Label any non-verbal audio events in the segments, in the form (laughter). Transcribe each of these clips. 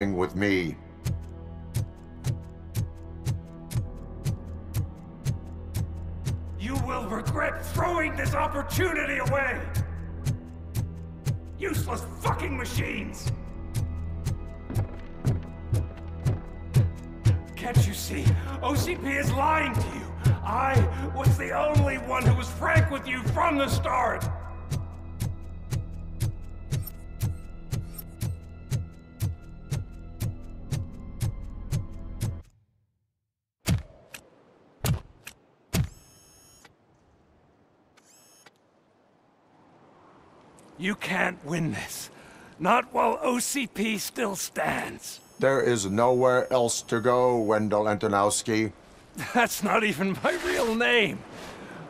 with me. You will regret throwing this opportunity away! Useless fucking machines! Can't you see? OCP is lying to you! I was the only one who was frank with you from the start! You can't win this. Not while OCP still stands. There is nowhere else to go, Wendell Antonowski. (laughs) That's not even my real name.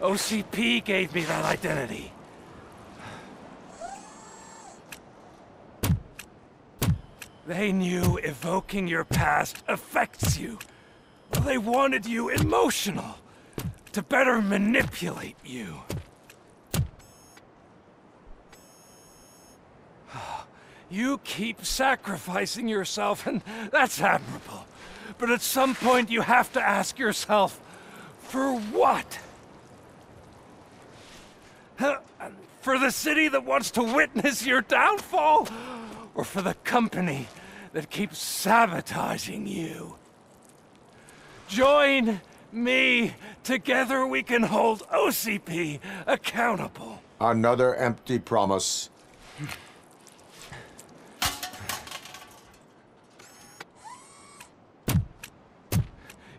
OCP gave me that identity. They knew evoking your past affects you. They wanted you emotional, to better manipulate you. You keep sacrificing yourself, and (laughs) that's admirable. But at some point, you have to ask yourself, for what? (laughs) For the city that wants to witness your downfall? Or for the company that keeps sabotaging you? Join me. Together we can hold OCP accountable. Another empty promise. (laughs)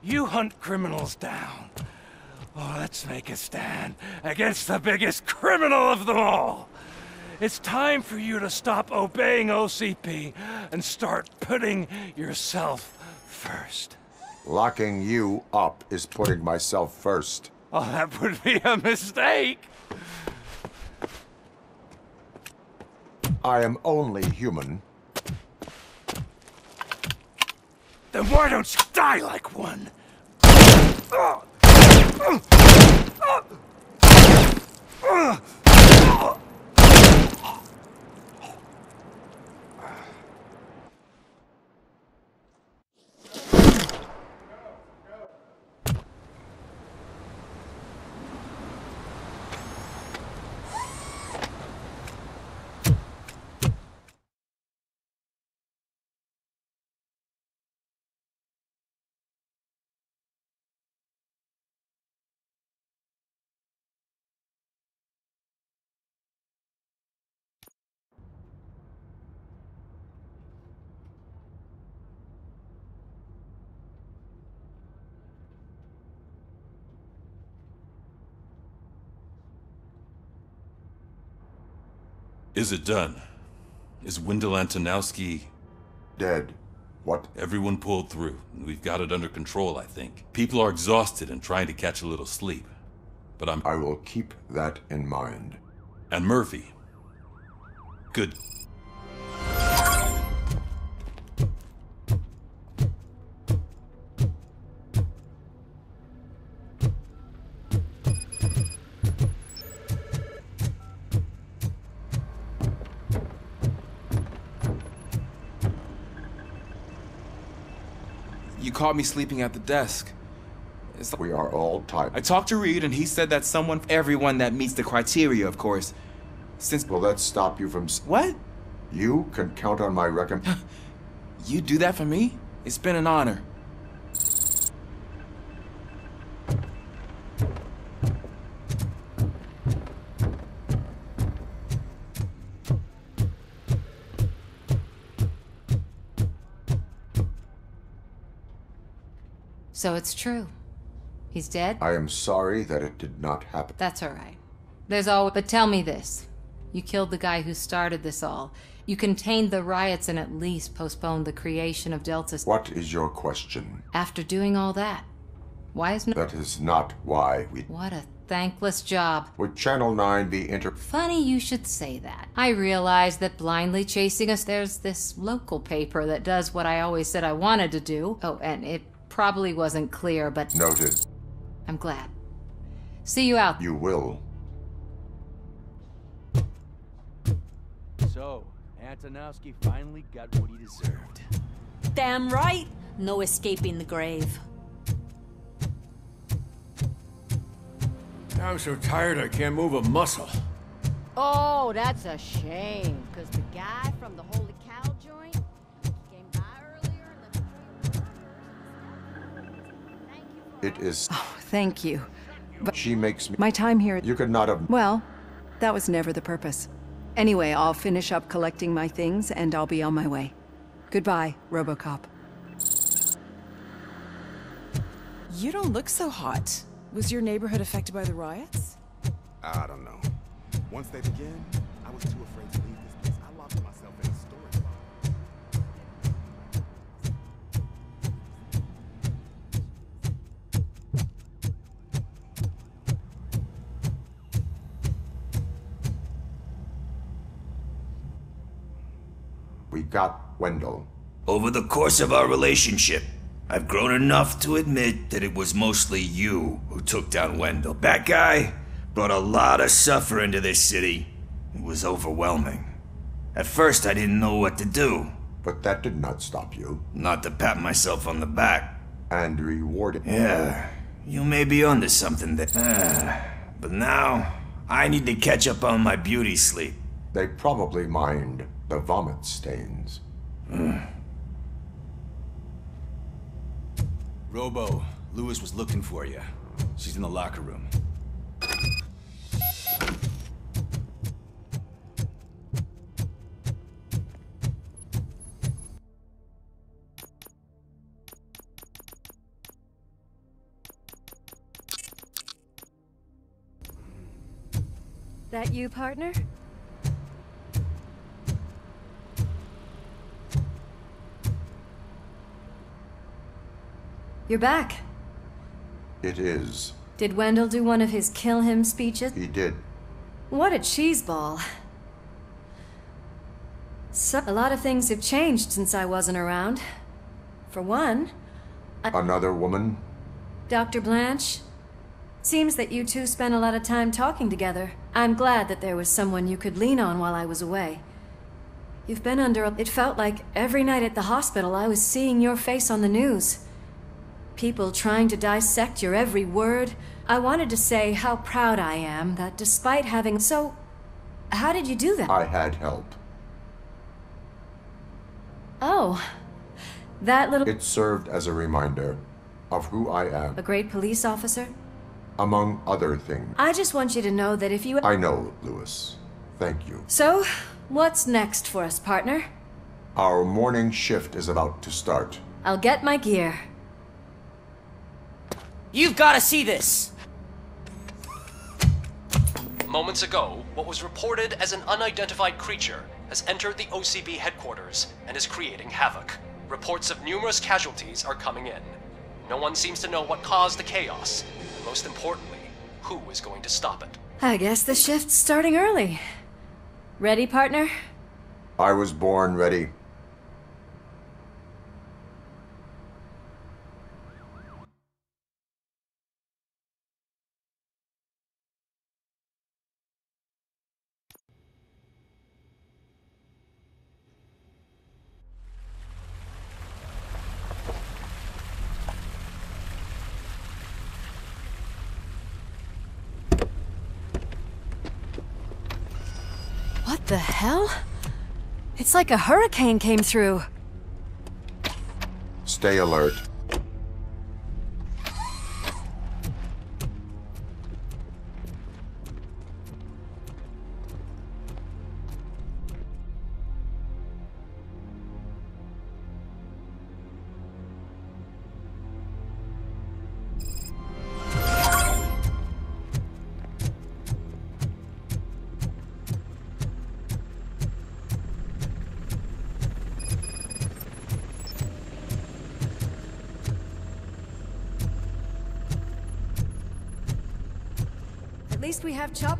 You hunt criminals down. Oh, let's make a stand against the biggest criminal of them all. It's time for you to stop obeying OCP and start putting yourself first. Locking you up is putting myself first. Oh, that would be a mistake. I am only human. Then why don't you die like one? Ugh! Is it done? Is Wendell Antonowski... Dead. What? Everyone pulled through. We've got it under control, I think. People are exhausted and trying to catch a little sleep. But I'm... I will keep that in mind. And Murphy. Good. Caught me sleeping at the desk. It's like We are all tired. I talked to Reed and he said that someone, everyone that meets the criteria, of course. Since Will that stop you from... what? You can count on my recomm... (laughs) You do that for me? It's been an honor. So it's true. He's dead? I am sorry that it did not happen. That's all right. There's always. But tell me this. You killed the guy who started this all. You contained the riots and at least postponed the creation of Delta. What is your question? After doing all that, why is no. That is not why we... What a thankless job. Would Channel 9 be inter... Funny you should say that. I realize that blindly chasing us, there's this local paper that does what I always said I wanted to do. Oh, and it probably wasn't clear, but Noted. I'm glad. See you out. You will. So, Antonowski finally got what he deserved. Damn right. No escaping the grave. I'm so tired I can't move a muscle. Oh, that's a shame. Because the guy from the Holy It is. Oh, thank you. But she makes me. My time here. You could not have. Well, that was never the purpose. Anyway, I'll finish up collecting my things and I'll be on my way. Goodbye, Robocop. You don't look so hot. Was your neighborhood affected by the riots? I don't know. Once they began, I was too afraid Got Wendell. Over the course of our relationship, I've grown enough to admit that it was mostly you who took down Wendell. That guy brought a lot of suffering to this city. It was overwhelming. At first, I didn't know what to do. But that did not stop you. Not to pat myself on the back. And reward it. Yeah, you may be onto something there. Ah, but now, I need to catch up on my beauty sleep. They probably mind the vomit stains. Robo, Lewis was looking for you. She's in the locker room. That you, partner? You're back. It is. Did Wendell do one of his kill him speeches? He did. What a cheeseball. So, a lot of things have changed since I wasn't around. For one, Another woman? Dr. Blanche, seems that you two spent a lot of time talking together. I'm glad that there was someone you could lean on while I was away. You've been under a... It felt like every night at the hospital I was seeing your face on the news. People trying to dissect your every word. I wanted to say how proud I am that despite having... So, how did you do that? I had help. Oh, that little... It served as a reminder of who I am, A great police officer? among other things. I just want you to know that if you... I know, Lewis. Thank you. So, what's next for us, partner? Our morning shift is about to start. I'll get my gear. You've got to see this! Moments ago, what was reported as an unidentified creature has entered the OCP headquarters and is creating havoc. Reports of numerous casualties are coming in. No one seems to know what caused the chaos, and most importantly, who is going to stop it. I guess the shift's starting early. Ready, partner? I was born ready. What the hell? It's like a hurricane came through. Stay alert.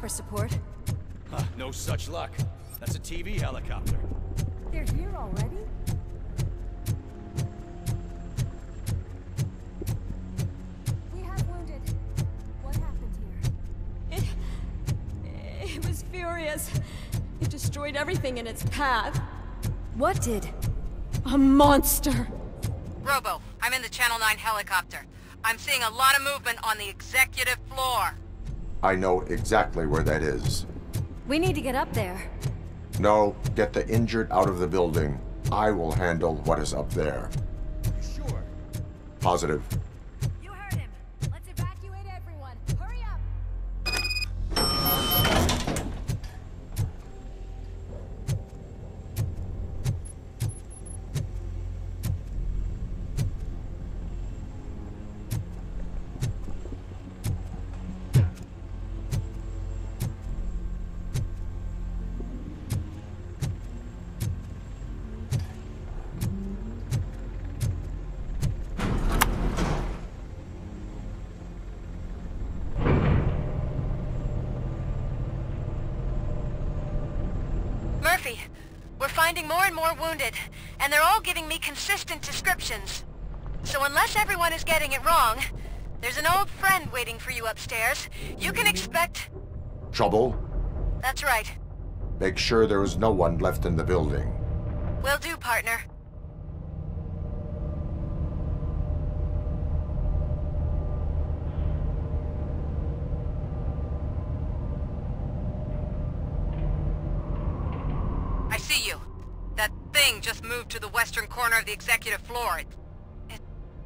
We have chopper support. Huh, no such luck. That's a TV helicopter. They're here already? We have wounded. What happened here? It. It was furious. It destroyed everything in its path. What did? A monster! Robo, I'm in the Channel 9 helicopter. I'm seeing a lot of movement on the executive floor. I know exactly where that is. We need to get up there. No, get the injured out of the building. I will handle what is up there. Sure. Positive. We're finding more and more wounded, and they're all giving me consistent descriptions. So unless everyone is getting it wrong, there's an old friend waiting for you upstairs. You can expect... Trouble? That's right. Make sure there is no one left in the building. Will do, partner. I see you. That thing just moved to the western corner of the executive floor. It... It...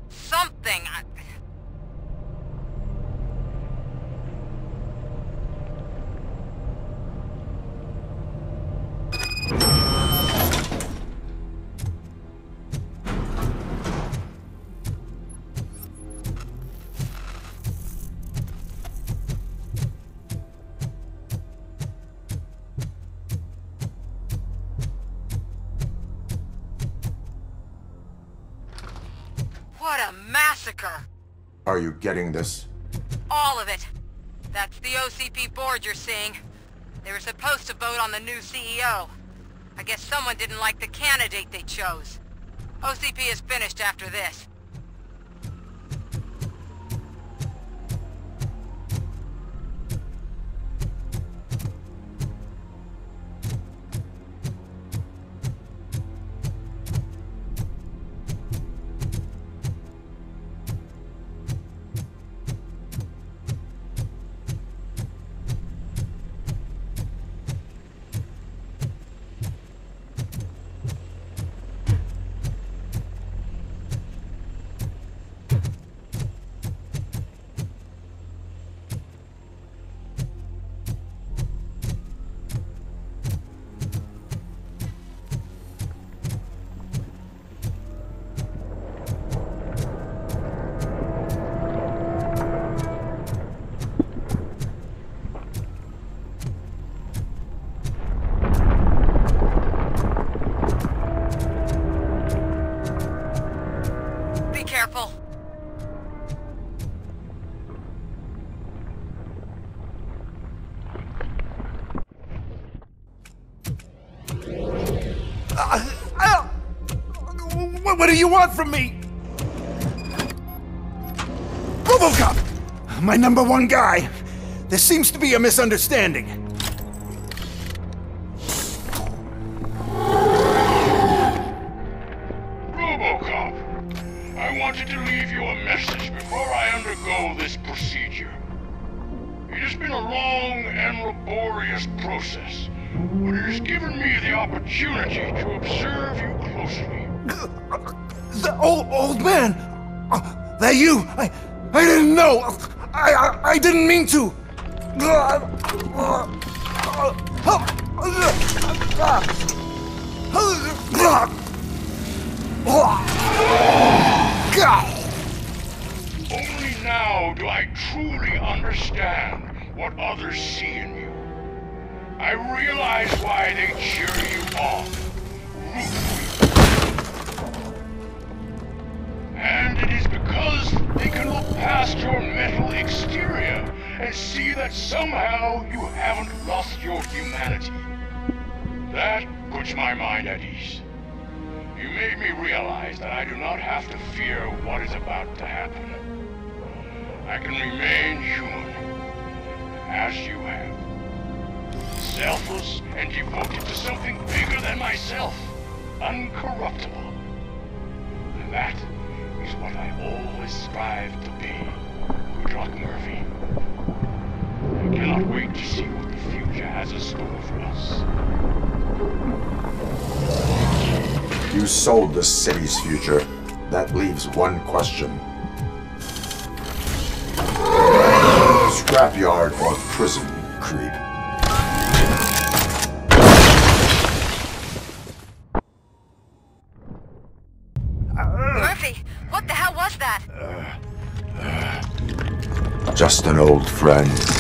Something... I... Are you getting this? All of it. That's the OCP board you're seeing. They were supposed to vote on the new CEO. I guess someone didn't like the candidate they chose. OCP is finished after this. Robocop! My number one guy. There seems to be a misunderstanding. An old friend.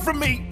From me?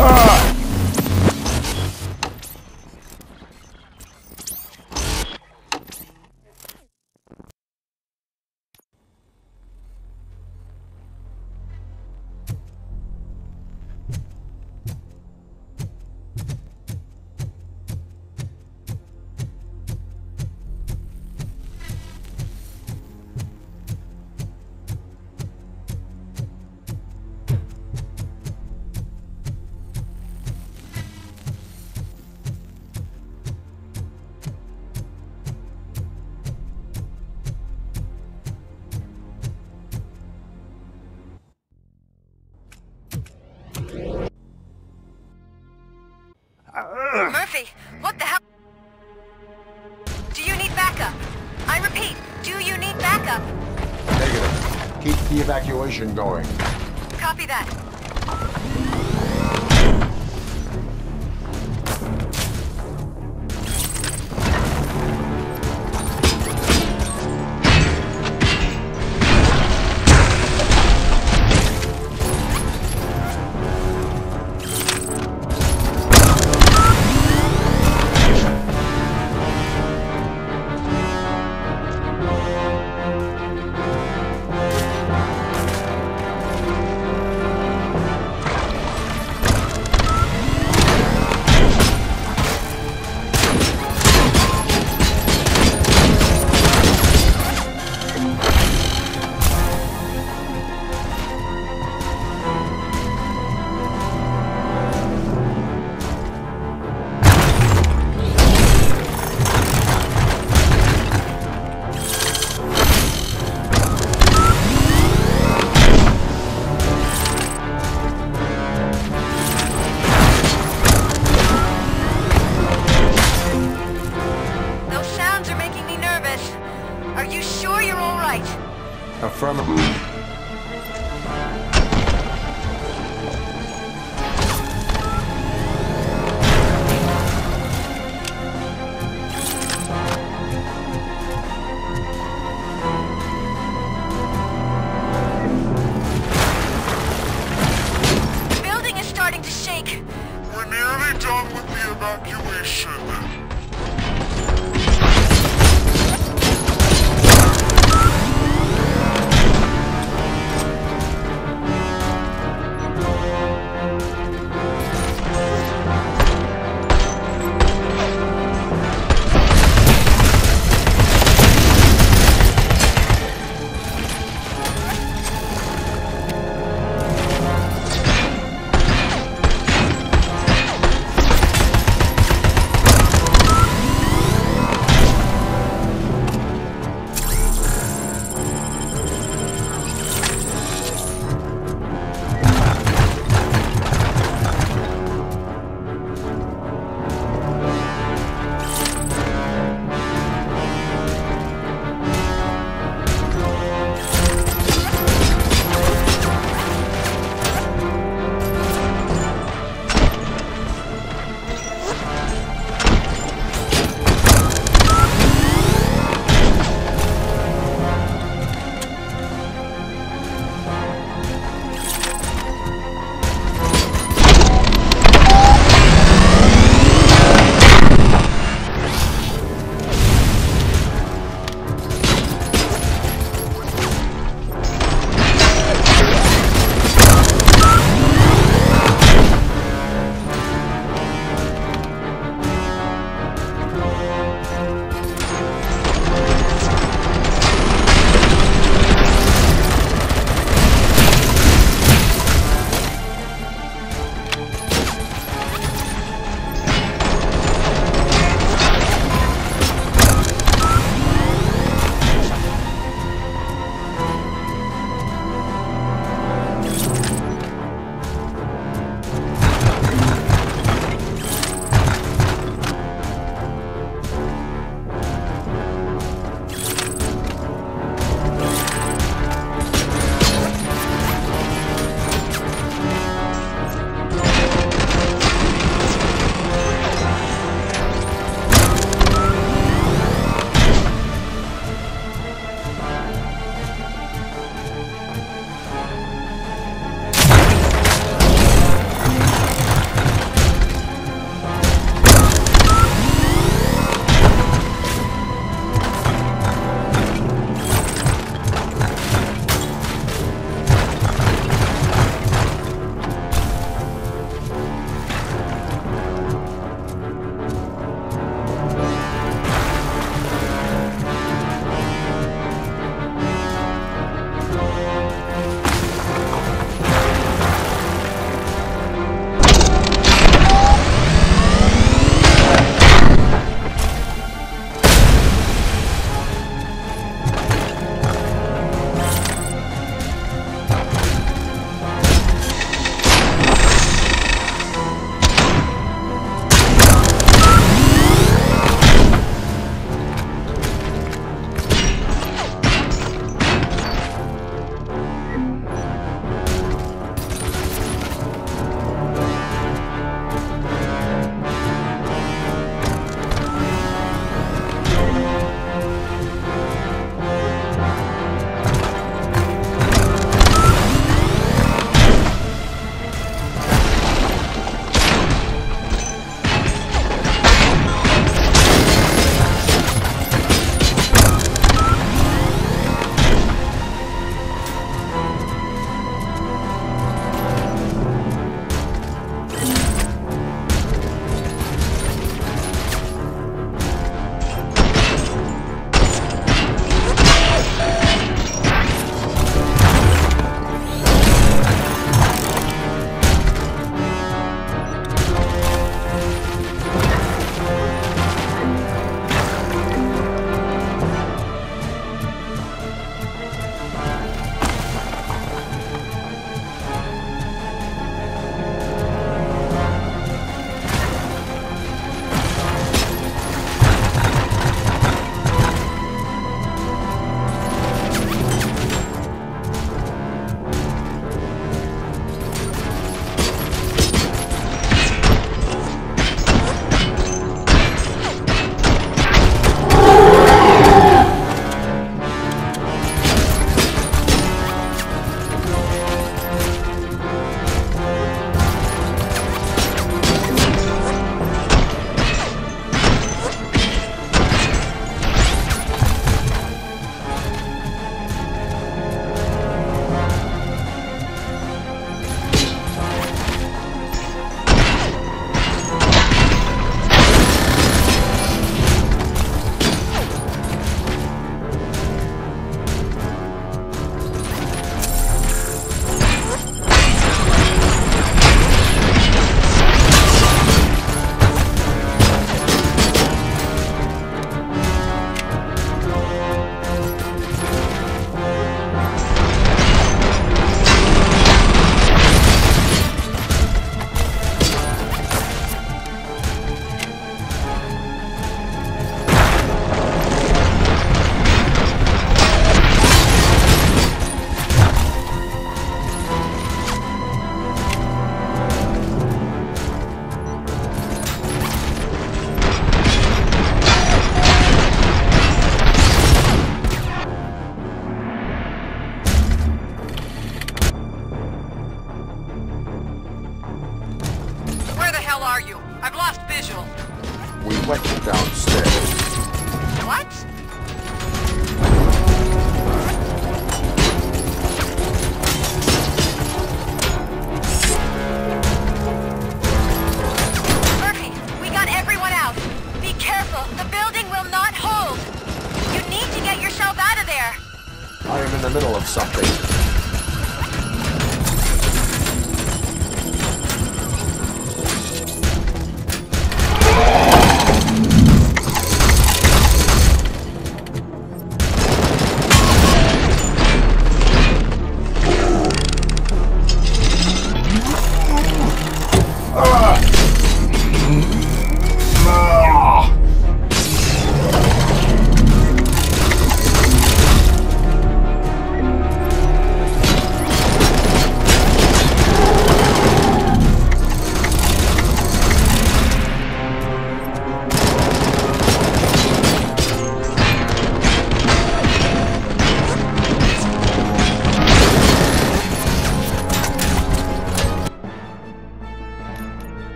Ah!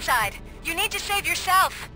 Inside. You need to save yourself.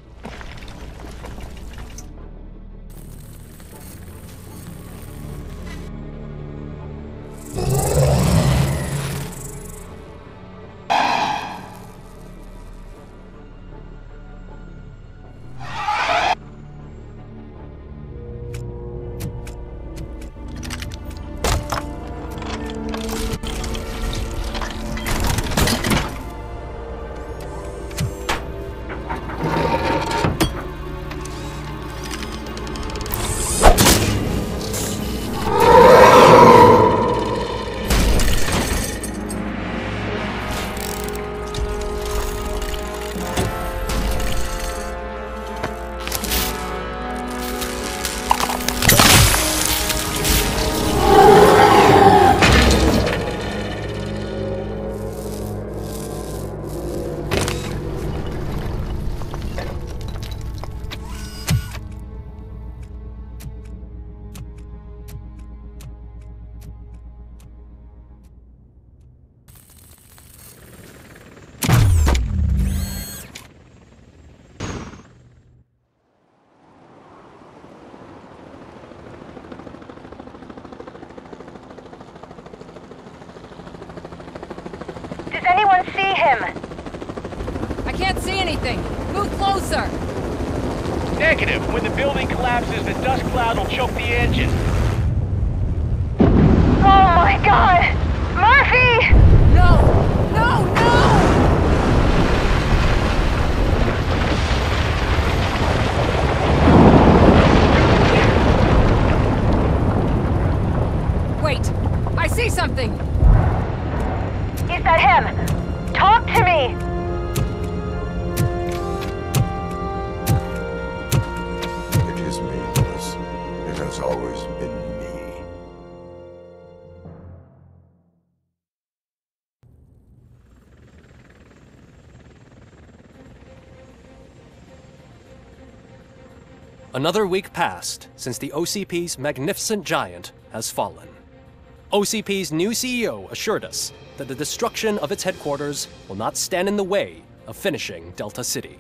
Another week passed since the OCP's magnificent giant has fallen. OCP's new CEO assured us that the destruction of its headquarters will not stand in the way of finishing Delta City.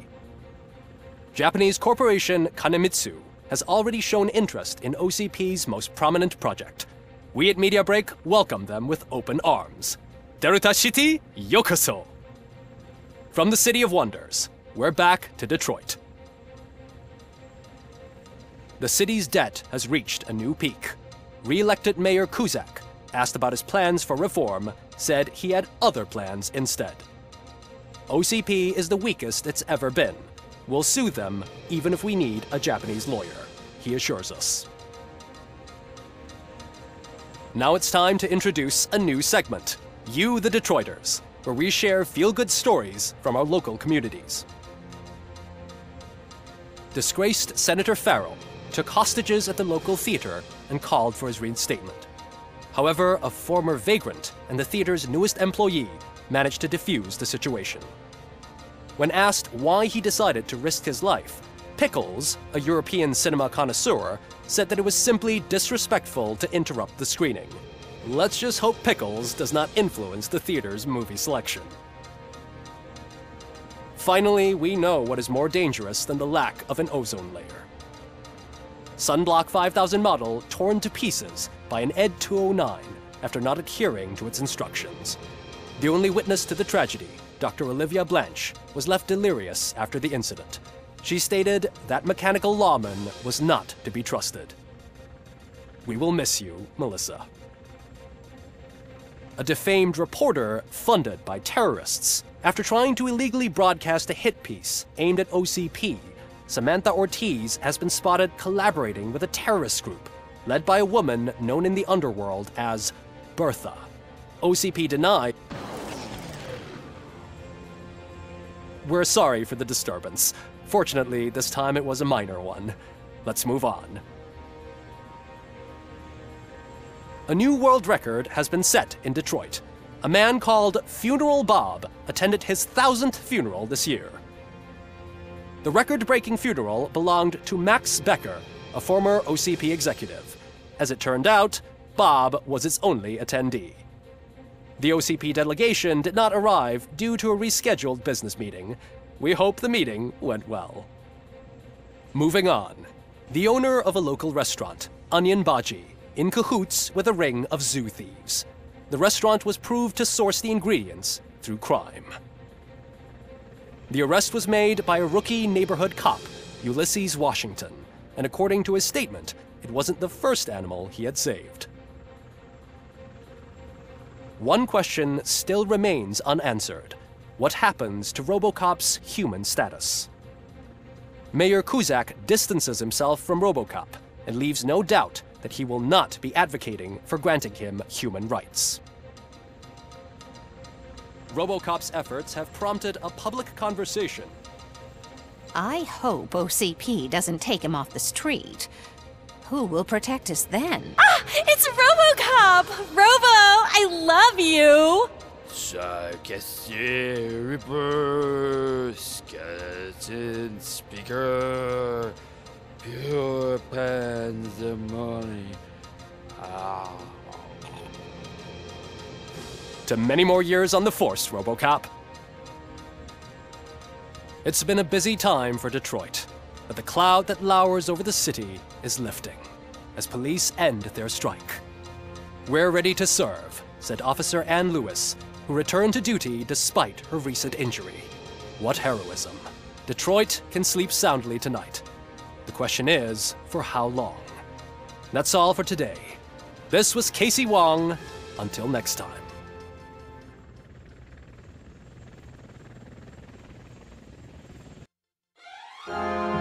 Japanese corporation Kanemitsu has already shown interest in OCP's most prominent project. We at Media Break welcome them with open arms. Delta City, yokoso! From the City of Wonders, we're back to Detroit. The city's debt has reached a new peak. Re elected Mayor Kuzak, asked about his plans for reform, said he had other plans instead. OCP is the weakest it's ever been. We'll sue them even if we need a Japanese lawyer, he assures us. Now it's time to introduce a new segment You the Detroiters, where we share feel good stories from our local communities. Disgraced Senator Farrell took hostages at the local theater and called for his reinstatement. However, a former vagrant and the theater's newest employee managed to defuse the situation. When asked why he decided to risk his life, Pickles, a European cinema connoisseur, said that it was simply disrespectful to interrupt the screening. Let's just hope Pickles does not influence the theater's movie selection. Finally, we know what is more dangerous than the lack of an ozone layer. Sunblock 5000 model torn to pieces by an ED 209 after not adhering to its instructions. The only witness to the tragedy, Dr. Olivia Blanche, was left delirious after the incident. She stated that mechanical lawman was not to be trusted. We will miss you, Melissa. A defamed reporter funded by terrorists after trying to illegally broadcast a hit piece aimed at OCP Samantha Ortiz has been spotted collaborating with a terrorist group led by a woman known in the underworld as Bertha. OCP denied. We're sorry for the disturbance. Fortunately, this time it was a minor one. Let's move on. A new world record has been set in Detroit. A man called Funeral Bob attended his thousandth funeral this year. The record breaking funeral belonged to Max Becker, a former OCP executive. As it turned out, Bob was its only attendee. The OCP delegation did not arrive due to a rescheduled business meeting. We hope the meeting went well. Moving on. The owner of a local restaurant, Onion Baji, in cahoots with a ring of zoo thieves. The restaurant was proved to source the ingredients through crime. The arrest was made by a rookie neighborhood cop, Ulysses Washington, and according to his statement, it wasn't the first animal he had saved. One question still remains unanswered. What happens to Robocop's human status? Mayor Kuzak distances himself from Robocop and leaves no doubt that he will not be advocating for granting him human rights. Robocop's efforts have prompted a public conversation. I hope OCP doesn't take him off the street. Who will protect us then? Ah! It's Robocop! Robo, I love you! Cassier, Reaper, Skeleton, Speaker, Pure Pandemonium. Ah. To many more years on the force, Robocop. It's been a busy time for Detroit, but the cloud that lowers over the city is lifting as police end their strike. We're ready to serve, said Officer Anne Lewis, who returned to duty despite her recent injury. What heroism. Detroit can sleep soundly tonight. The question is, for how long? That's all for today. This was Casey Wong. Until next time. Bye.